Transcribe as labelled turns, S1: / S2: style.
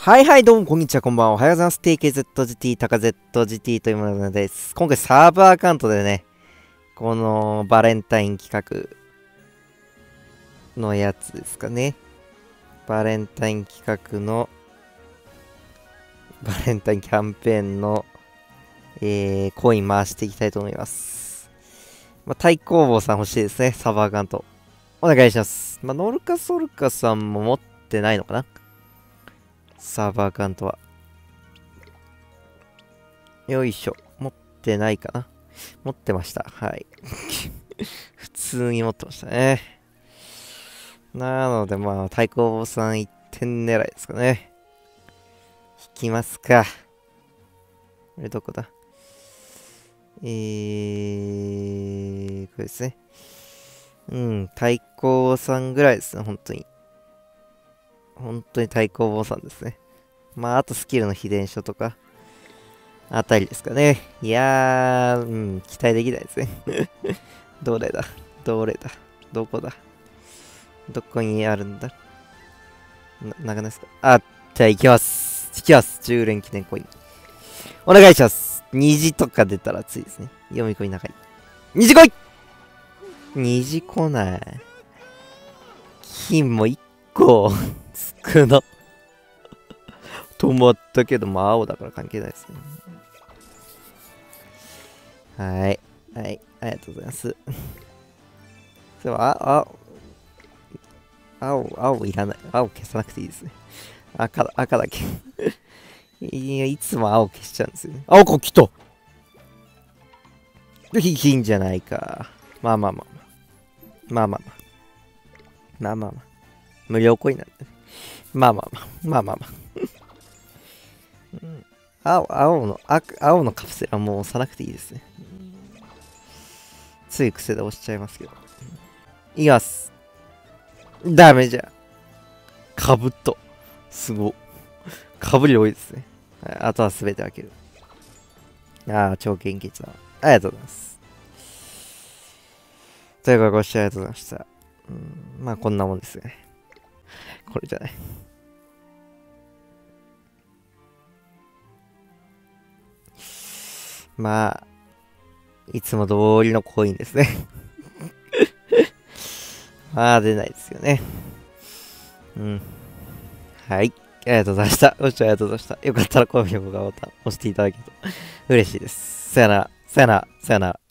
S1: はいはい、どうも、こんにちは、こんばんは。おはようございます。TKZGT、タカ ZGT というものです。今回サーバーアカウントでね、このバレンタイン企画のやつですかね。バレンタイン企画の、バレンタインキャンペーンの、えー、コイン回していきたいと思います。まあ、対抗棒さん欲しいですね、サーバーアカウント。お願いします。まあ、ノルカソルカさんも持ってないのかなサーバーアカウントは。よいしょ。持ってないかな持ってました。はい。普通に持ってましたね。なので、まあ、対抗さん1点狙いですかね。引きますか。これどこだ？えー、これですね。うん、対抗さんぐらいですね、本当に。本当に対抗坊さんですね。まあ、あとスキルの秘伝書とか、あたりですかね。いやー、うん、期待できないですね。どれだ？どれだ？どこだ？どこにあるんだ？な、なかなですか？あ、じゃあ行きます。行きます。10連記念コイン。お願いします。虹とか出たら熱いですね。読み込み長い。虹来い虹来ない。金も1個。少な。止まったけど、まあ青だから関係ないですね。はい。はい。ありがとうございます。そう、あ、あ、青、青いらない。青消さなくていいですね。赤だ、赤だけいや、いつも青消しちゃうんですよね。青子来たいいんじゃないか。まあまあまあ。まあまあまあ。まあまあまあ。無料コインなんでね。まあまあまあ、まあまあまあ。青、青の、青のカプセルはもう押さなくていいですね。つい癖で押しちゃいますけど。いきます。ダメじゃ。かぶっと。すご。かぶり多いですね。はい、あとはすべて開ける。ああ、超献血だ。ありがとうございます。というかご視聴ありがとうございました。うん、まあこんなもんですね。これじゃない。まあ、いつも通りのコインですね まあ、出ないですよね。うん。はい。ありがとうございました。ご視聴ありがとうございました。よかったら高評価ボタン押していただけると嬉しいです。さよなら、さよなら、さよなら。